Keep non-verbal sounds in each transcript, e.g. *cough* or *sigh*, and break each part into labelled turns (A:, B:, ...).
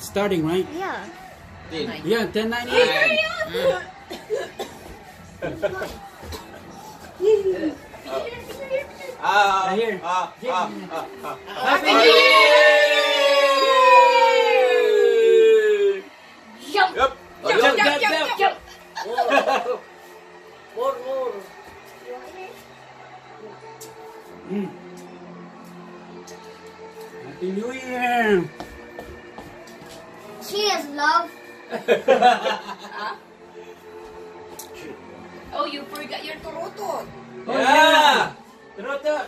A: It's starting, right?
B: Yeah.
A: Yeah, 1098.
C: Ah, *laughs*
A: here.
C: ah, ah, ah, ah.
A: Happy New Year!
B: Jump.
C: Yup.
A: Jump,
C: Ayun.
A: jump, jump,
B: Jump.
A: More, more. Mm. Happy New Year!
B: Cheers, love. *laughs*
D: Oh, you forgot your turutot.
A: Oh,
C: Yeah. Turutot.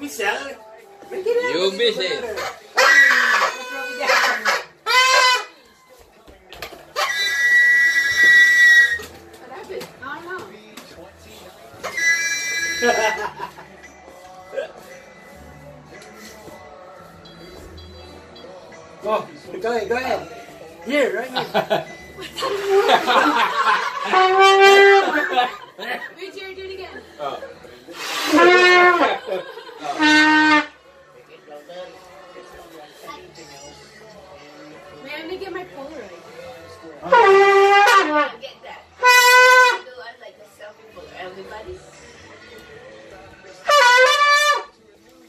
C: Michelle.
E: You miss
A: it. oh, go ahead, go ahead. Here, right here. Reach here, do it again. Oh.